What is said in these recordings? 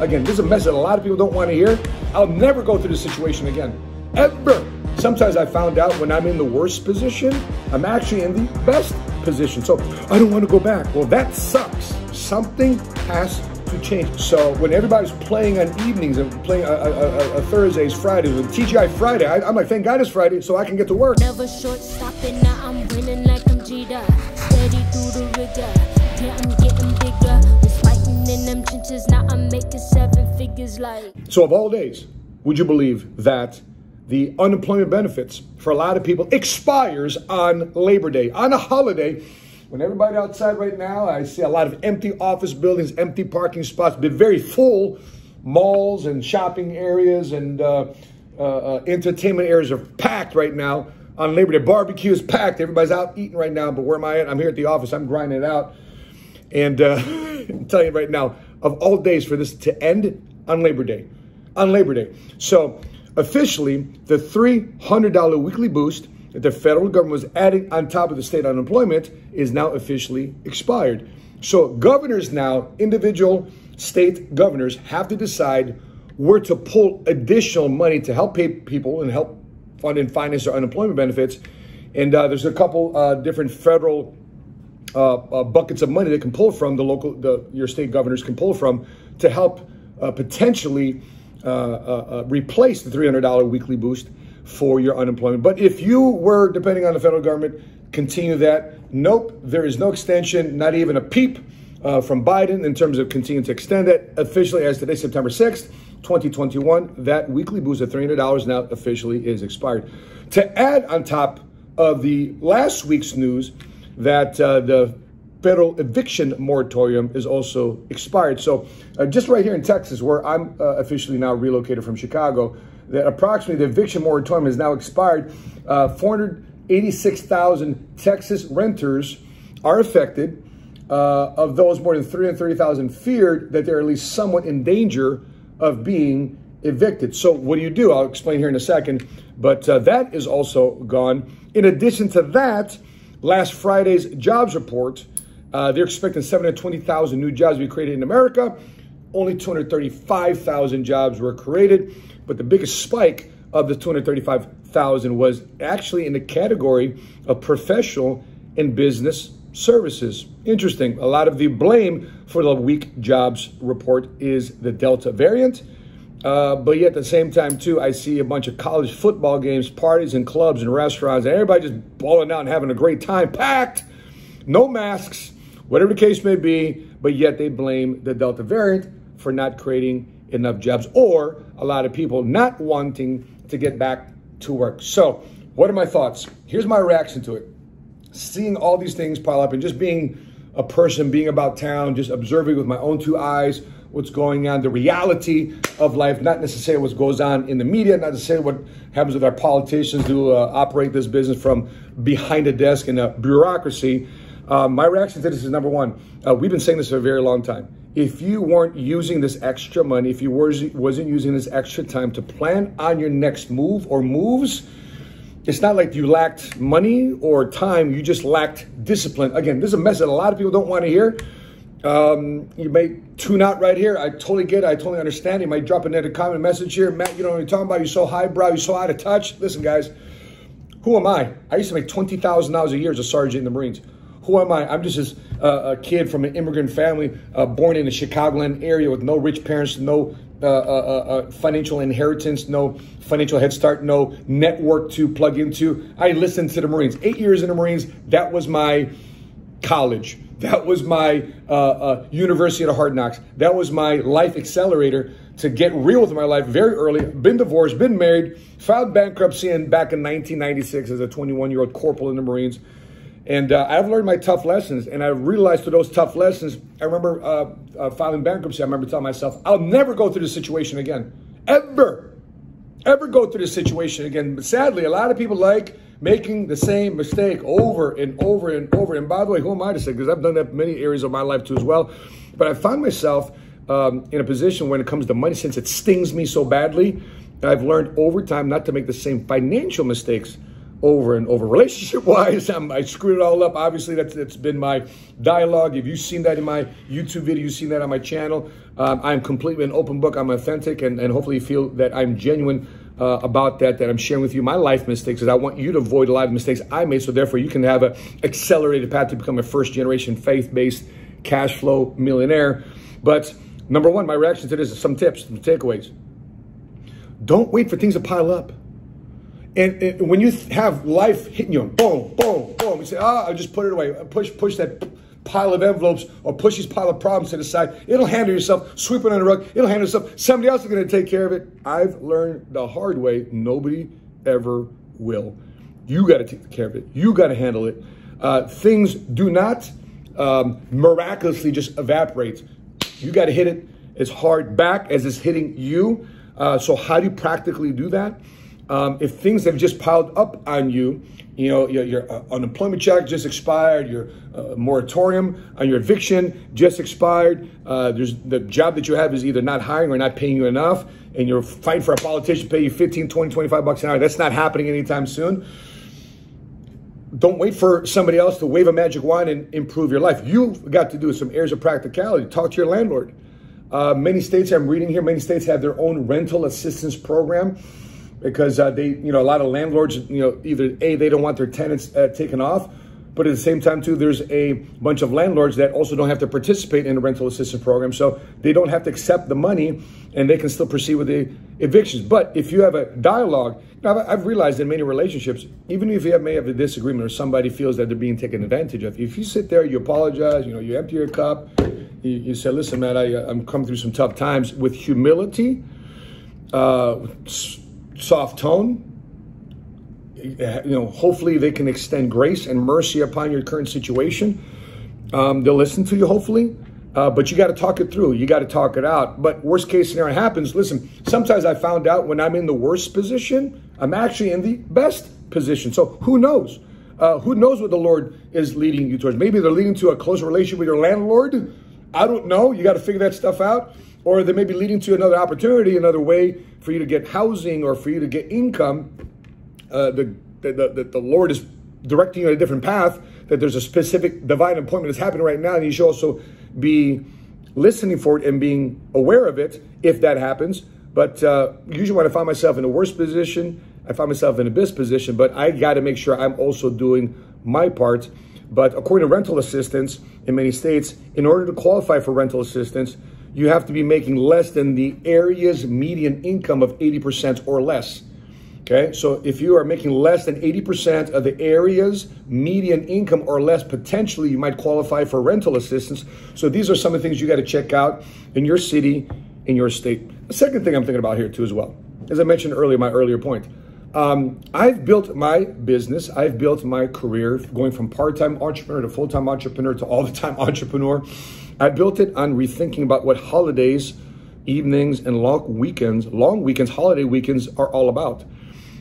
Again, this is a message that a lot of people don't want to hear. I'll never go through this situation again. Ever. Sometimes I found out when I'm in the worst position, I'm actually in the best position. So I don't want to go back. Well, that sucks. Something has to change. So when everybody's playing on evenings and playing a, a, a, Thursdays, Fridays, with TGI Friday, I, am like, thank God it's Friday so I can get to work. Never short stopping, now I'm winning like I'm. Steady through the rigor. Yeah, I'm getting in them trenches, now I'm making seven figures like. So of all days, would you believe that the unemployment benefits for a lot of people expires on Labor Day, on a holiday. When everybody outside right now, I see a lot of empty office buildings, empty parking spots, but very full malls and shopping areas and uh, uh, uh, entertainment areas are packed right now on Labor Day. Barbecue is packed. Everybody's out eating right now, but where am I at? I'm here at the office. I'm grinding it out. And uh, I'm telling you right now, of all days for this to end on Labor Day, on Labor Day. So Officially, the $300 weekly boost that the federal government was adding on top of the state unemployment is now officially expired. So governors now, individual state governors, have to decide where to pull additional money to help pay people and help fund and finance their unemployment benefits. And uh, there's a couple uh, different federal uh, uh buckets of money that can pull from the local, the, your state governors can pull from to help uh, potentially uh, uh, replace the $300 weekly boost for your unemployment. But if you were depending on the federal government, continue that. Nope, there is no extension, not even a peep uh, from Biden in terms of continuing to extend it. Officially, as today, September 6th, 2021, that weekly boost of $300 now officially is expired. To add on top of the last week's news that uh, the federal eviction moratorium is also expired. So, uh, just right here in Texas, where I'm uh, officially now relocated from Chicago, that approximately the eviction moratorium has now expired. Uh, 486,000 Texas renters are affected. Uh, of those, more than 330,000 feared that they're at least somewhat in danger of being evicted. So, what do you do? I'll explain here in a second. But uh, that is also gone. In addition to that, last Friday's jobs report uh, they're expecting 720,000 new jobs to be created in America. Only 235,000 jobs were created, but the biggest spike of the 235,000 was actually in the category of professional and business services. Interesting. A lot of the blame for the weak jobs report is the Delta variant. Uh, but yet at the same time, too, I see a bunch of college football games, parties, and clubs and restaurants, and everybody just balling out and having a great time, packed, no masks, whatever the case may be, but yet they blame the Delta variant for not creating enough jobs or a lot of people not wanting to get back to work. So, what are my thoughts? Here's my reaction to it. Seeing all these things pile up and just being a person, being about town, just observing with my own two eyes what's going on, the reality of life, not necessarily what goes on in the media, not necessarily what happens with our politicians who uh, operate this business from behind a desk in a bureaucracy. Uh, my reaction to this is number one, uh, we've been saying this for a very long time. If you weren't using this extra money, if you was, wasn't using this extra time to plan on your next move or moves, it's not like you lacked money or time, you just lacked discipline. Again, this is a message a lot of people don't want to hear. Um, you may tune out right here. I totally get it. I totally understand. You might drop in a comment message here. Matt, you know what you're talking about. You're so highbrow. You're so out of touch. Listen, guys, who am I? I used to make $20,000 a year as a sergeant in the Marines. Who am I? I'm just a, a kid from an immigrant family, uh, born in the Chicagoland area with no rich parents, no uh, uh, uh, uh, financial inheritance, no financial head start, no network to plug into. I listened to the Marines. Eight years in the Marines, that was my college. That was my uh, University of Hard Knocks. That was my life accelerator to get real with my life very early. Been divorced, been married, filed bankruptcy in, back in 1996 as a 21 year old corporal in the Marines. And uh, I've learned my tough lessons, and I realized through those tough lessons, I remember uh, uh, filing bankruptcy. I remember telling myself, I'll never go through this situation again. Ever. Ever go through this situation again. But sadly, a lot of people like making the same mistake over and over and over. And by the way, who am I to say? Because I've done that many areas of my life too as well. But I find myself um, in a position when it comes to money, since it stings me so badly, I've learned over time not to make the same financial mistakes over and over. Relationship wise, I screwed it all up. Obviously, that's that's been my dialogue. If you've seen that in my YouTube video, you've seen that on my channel. Um, I'm completely an open book. I'm authentic, and, and hopefully you feel that I'm genuine uh, about that, that I'm sharing with you my life mistakes, is I want you to avoid a lot of mistakes I made, so therefore you can have an accelerated path to become a first generation faith based cash flow millionaire. But number one, my reaction to this is some tips, some takeaways. Don't wait for things to pile up. And, and when you have life hitting you, boom, boom, boom, you say, oh, I'll just put it away. Push, push that pile of envelopes or push these pile of problems to the side. It'll handle yourself. Sweep it on the rug. It'll handle itself. Somebody else is going to take care of it. I've learned the hard way. Nobody ever will. You got to take care of it. You got to handle it. Uh, things do not um, miraculously just evaporate. You got to hit it as hard back as it's hitting you. Uh, so how do you practically do that? Um, if things have just piled up on you, you know, your, your uh, unemployment check just expired, your uh, moratorium on your eviction just expired, uh, there's the job that you have is either not hiring or not paying you enough, and you're fighting for a politician to pay you 15, 20, 25 bucks an hour. That's not happening anytime soon. Don't wait for somebody else to wave a magic wand and improve your life. You've got to do some areas of practicality. Talk to your landlord. Uh, many states, I'm reading here, many states have their own rental assistance program because uh, they, you know, a lot of landlords, you know, either A, they don't want their tenants uh, taken off, but at the same time, too, there's a bunch of landlords that also don't have to participate in the rental assistance program. So they don't have to accept the money and they can still proceed with the evictions. But if you have a dialogue, I've realized in many relationships, even if you have, may have a disagreement or somebody feels that they're being taken advantage of, if you sit there, you apologize, you know, you empty your cup, you, you say, listen, man, I, I'm coming through some tough times with humility, uh, soft tone. You know, hopefully they can extend grace and mercy upon your current situation. Um, they'll listen to you, hopefully. Uh, but you got to talk it through. You got to talk it out. But worst case scenario happens. Listen, sometimes I found out when I'm in the worst position, I'm actually in the best position. So who knows? Uh, who knows what the Lord is leading you towards? Maybe they're leading to a closer relationship with your landlord. I don't know. You got to figure that stuff out or they may be leading to another opportunity, another way for you to get housing or for you to get income. Uh, the, the, the, the Lord is directing you on a different path, that there's a specific divine appointment that's happening right now, and you should also be listening for it and being aware of it if that happens. But uh, usually, when I find myself in a worse position, I find myself in a best position, but I got to make sure I'm also doing my part. But according to rental assistance in many states, in order to qualify for rental assistance, you have to be making less than the area's median income of 80% or less. Okay, so if you are making less than 80% of the area's median income or less, potentially you might qualify for rental assistance. So these are some of the things you got to check out in your city, in your state. The second thing I'm thinking about here too as well, as I mentioned earlier, my earlier point. Um, I've built my business, I've built my career going from part time entrepreneur to full time entrepreneur to all the time entrepreneur. I built it on rethinking about what holidays, evenings, and long weekends, long weekends, holiday weekends are all about.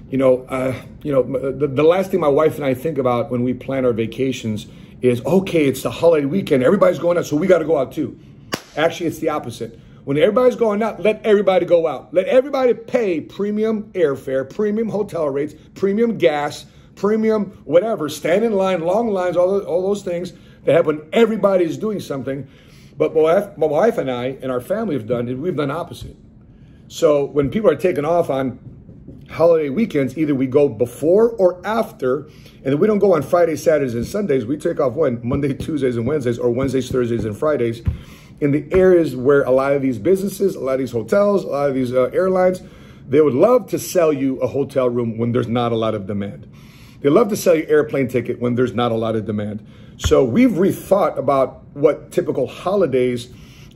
You know, uh, you know, the, the last thing my wife and I think about when we plan our vacations is, okay, it's the holiday weekend, everybody's going out, so we got to go out too. Actually, it's the opposite. When everybody's going out, let everybody go out. Let everybody pay premium airfare, premium hotel rates, premium gas, premium whatever, stand in line, long lines, all those, all those things that happen when everybody is doing something but my wife, my wife and I and our family have done it. We've done opposite. So when people are taking off on holiday weekends, either we go before or after, and we don't go on Fridays, Saturdays, and Sundays. We take off when Monday, Tuesdays, and Wednesdays, or Wednesdays, Thursdays, and Fridays, in the areas where a lot of these businesses, a lot of these hotels, a lot of these uh, airlines, they would love to sell you a hotel room when there's not a lot of demand. They love to sell you airplane ticket when there's not a lot of demand. So we've rethought about what typical holidays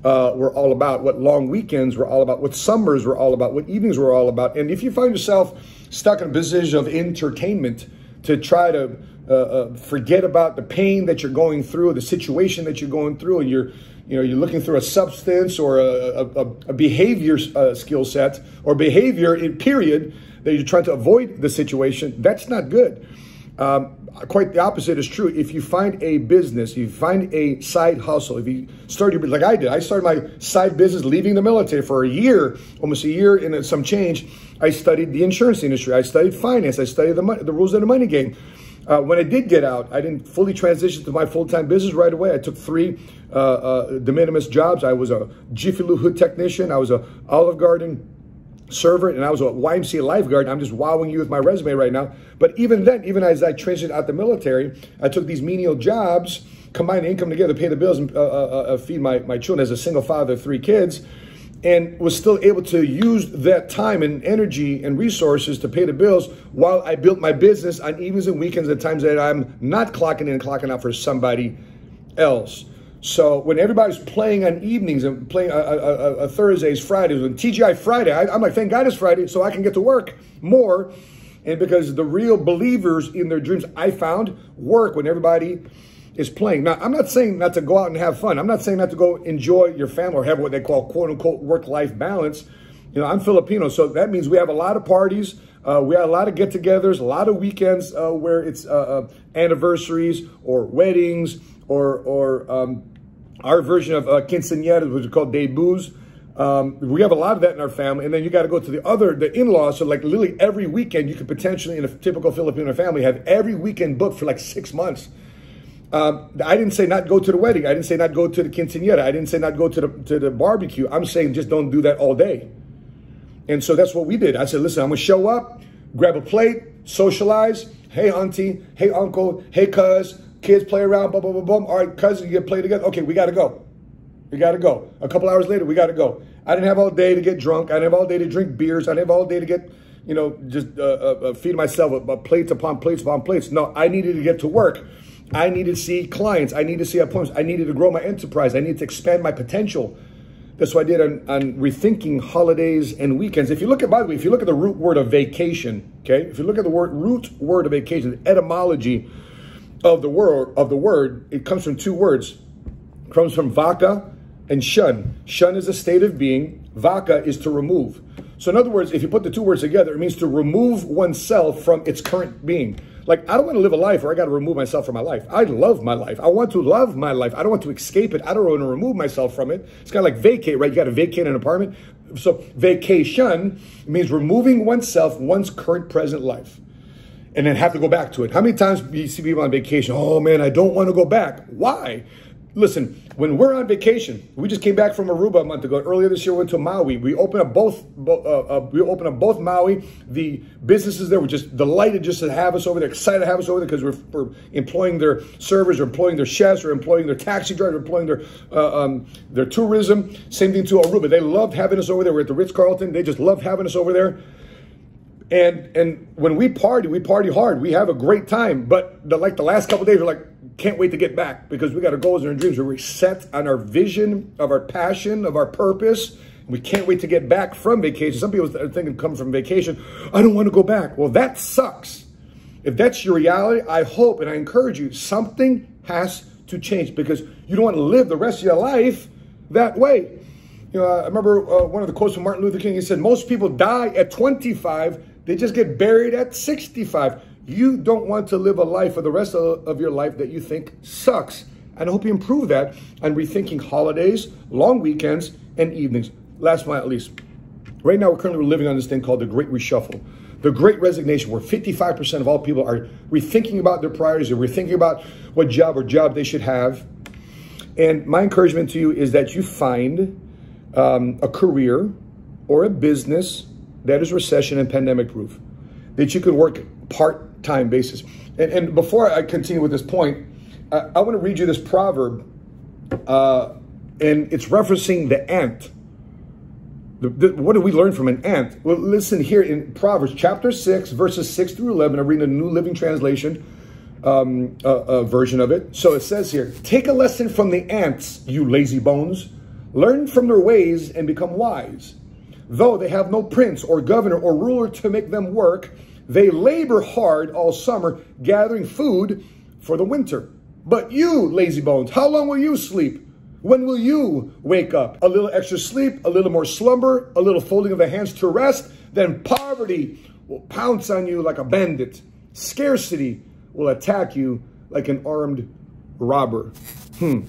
uh, were all about, what long weekends were all about, what summers were all about, what evenings were all about. And if you find yourself stuck in a position of entertainment to try to uh, uh, forget about the pain that you're going through, the situation that you're going through, and you're you know you're looking through a substance or a, a, a behavior uh, skill set or behavior in period that you're trying to avoid the situation, that's not good. Um, quite the opposite is true. If you find a business, you find a side hustle, if you start your like I did, I started my side business leaving the military for a year, almost a year and some change. I studied the insurance industry, I studied finance, I studied the money, the rules of the money game. Uh, when I did get out, I didn't fully transition to my full-time business right away. I took three uh, uh, de minimis jobs. I was a Jiffy Lube technician. I was a Olive Garden server and I was a YMCA lifeguard. I'm just wowing you with my resume right now. But even then, even as I transitioned out the military, I took these menial jobs, combined income together, pay the bills, and uh, uh, uh, feed my, my children as a single father of three kids, and was still able to use that time and energy and resources to pay the bills while I built my business on evenings and weekends at times that I'm not clocking in and clocking out for somebody else. So when everybody's playing on evenings and playing a, a, a Thursdays, Fridays, and TGI Friday, I, am like, thank God it's Friday, so I can get to work more. And because the real believers in their dreams, I found work when everybody is playing. Now, I'm not saying not to go out and have fun. I'm not saying not to go enjoy your family or have what they call quote unquote work life balance. You know, I'm Filipino, so that means we have a lot of parties. Uh, we have a lot of get togethers, a lot of weekends uh, where it's uh, uh anniversaries or weddings or, or um, our version of uh, quinceañeras, which is called debuts. Um, we have a lot of that in our family. And then you got to go to the other, the in-laws. So like literally every weekend, you could potentially, in a typical Filipino family, have every weekend booked for like six months. Um, I didn't say not go to the wedding. I didn't say not go to the quinceañera. I didn't say not go to the, to the barbecue. I'm saying just don't do that all day. And so that's what we did. I said, listen, I'm going to show up, grab a plate, socialize. Hey, auntie. Hey, uncle. Hey, cuz. Kids play around, boom, boom, boom, boom. All right, cousins, you get play together. Okay, we got to go. We got to go. A couple hours later, we got to go. I didn't have all day to get drunk. I didn't have all day to drink beers. I didn't have all day to get, you know, just uh, uh, uh feed myself uh, plates upon plates upon plates. No, I needed to get to work. I needed to see clients. I needed to see appointments. I needed to grow my enterprise. I needed to expand my potential. That's what I did on, on rethinking holidays and weekends. If you look at, by the way, if you look at the root word of vacation, okay, if you look at the word root word of vacation, etymology of the word of the word, it comes from two words. It comes from vaka and shun. Shun is a state of being. Vaka is to remove. So in other words, if you put the two words together, it means to remove oneself from its current being. Like, I don't want to live a life where I got to remove myself from my life. I love my life. I want to love my life. I don't want to escape it. I don't want to remove myself from it. It's kind of like vacate, right? You got to vacate an apartment. So vacation means removing oneself, one's current present life and then have to go back to it. How many times do you see people on vacation? Oh man, I don't want to go back. Why? Listen, when we're on vacation, we just came back from Aruba a month ago. Earlier this year, we went to Maui. We opened up both. Uh, uh, we opened up both Maui. The businesses there were just delighted just to have us over there, excited to have us over there because we're, we're employing their servers, or employing their chefs, or employing their taxi drivers, employing their uh, um, their tourism. Same thing to Aruba. They loved having us over there. We're at the Ritz Carlton. They just loved having us over there. And and when we party, we party hard. We have a great time. But the, like the last couple days, we're like, can't wait to get back because we got our goals and our dreams. We're set on our vision, of our passion, of our purpose. We can't wait to get back from vacation. Some people are thinking come from vacation. I don't want to go back. Well, that sucks. If that's your reality, I hope and I encourage you, something has to change because you don't want to live the rest of your life that way. You know, I remember uh, one of the quotes from Martin Luther King. He said, most people die at 25 they just get buried at 65. You don't want to live a life for the rest of, of your life that you think sucks. And I hope you improve that and rethinking holidays, long weekends, and evenings. Last but not least, right now we're currently living on this thing called the Great Reshuffle. The Great Resignation, where 55% of all people are rethinking about their priorities, or rethinking about what job or job they should have. And my encouragement to you is that you find um, a career or a business that is recession and pandemic proof. That you can work part-time basis. And, and before I continue with this point, I, I want to read you this proverb, uh, and it's referencing the ant. The, the, what do we learn from an ant? Well, listen here in Proverbs chapter 6, verses 6 through 11. I'm reading the New Living Translation um, uh, uh, version of it. So it says here, take a lesson from the ants, you lazy bones. Learn from their ways and become wise. Though they have no prince or governor or ruler to make them work, they labor hard all summer, gathering food for the winter. But you, lazy bones, how long will you sleep? When will you wake up? A little extra sleep, a little more slumber, a little folding of the hands to rest, then poverty will pounce on you like a bandit. Scarcity will attack you like an armed robber. Hmm.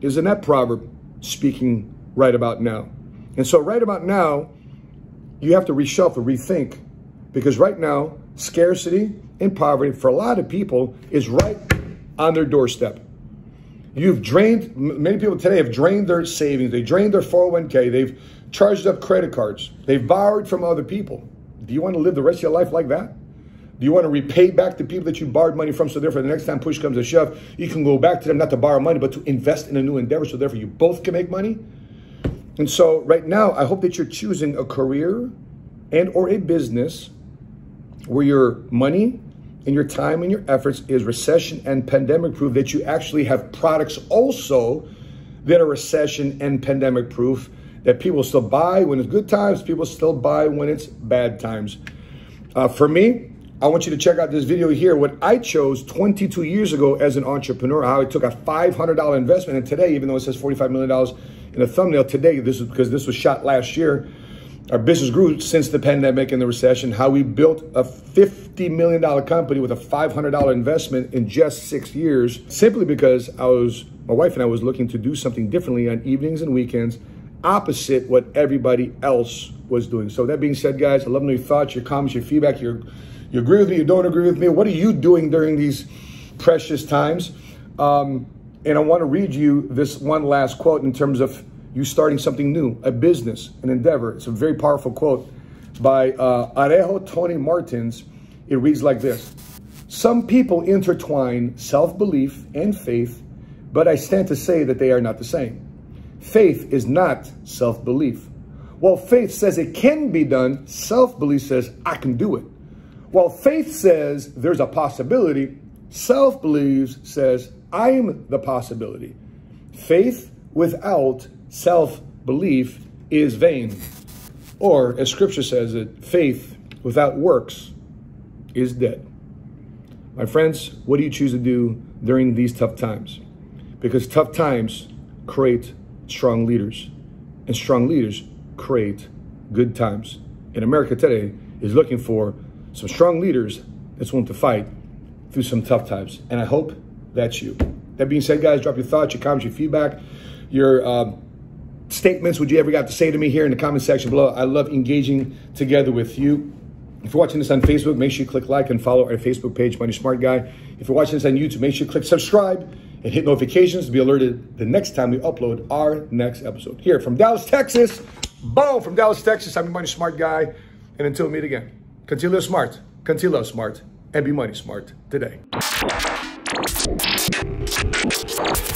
Isn't that proverb speaking right about now? And so, right about now, you have to reshuffle, rethink, because right now, scarcity and poverty for a lot of people is right on their doorstep. You've drained, many people today have drained their savings, they drained their 401k, they've charged up credit cards, they've borrowed from other people. Do you want to live the rest of your life like that? Do you want to repay back the people that you borrowed money from? So therefore, the next time push comes to shove, you can go back to them not to borrow money, but to invest in a new endeavor. So therefore, you both can make money. And so right now, I hope that you're choosing a career and or a business where your money and your time and your efforts is recession and pandemic proof that you actually have products also that are recession and pandemic proof that people still buy when it's good times, people still buy when it's bad times. Uh, for me, I want you to check out this video here, what I chose 22 years ago as an entrepreneur, how I took a $500 investment. And today, even though it says $45 million in a thumbnail, today, this is because this was shot last year, our business grew since the pandemic and the recession, how we built a $50 million company with a $500 investment in just six years, simply because I was, my wife and I was looking to do something differently on evenings and weekends, opposite what everybody else was doing. So that being said, guys, I love your thoughts, your comments, your feedback, you agree with me? You don't agree with me? What are you doing during these precious times? Um, and I want to read you this one last quote in terms of you starting something new, a business, an endeavor. It's a very powerful quote by uh, Arejo Tony Martins. It reads like this Some people intertwine self belief and faith, but I stand to say that they are not the same. Faith is not self belief. While faith says it can be done, self belief says I can do it. While faith says there's a possibility, self believes says I'm the possibility. Faith without self belief is vain. Or, as scripture says it, faith without works is dead. My friends, what do you choose to do during these tough times? Because tough times create strong leaders, and strong leaders create good times. And America today is looking for some strong leaders that's willing to fight through some tough times. And I hope that's you. That being said, guys, drop your thoughts, your comments, your feedback, your uh, statements, Would you ever got to say to me here in the comment section below. I love engaging together with you. If you're watching this on Facebook, make sure you click like and follow our Facebook page, Money Smart Guy. If you're watching this on YouTube, make sure you click subscribe and hit notifications to be alerted the next time we upload our next episode. Here from Dallas, Texas. Bo from Dallas, Texas. I'm your Money Smart Guy. And until we meet again. Continue to smart, continue to smart, and be money smart today. Thank you.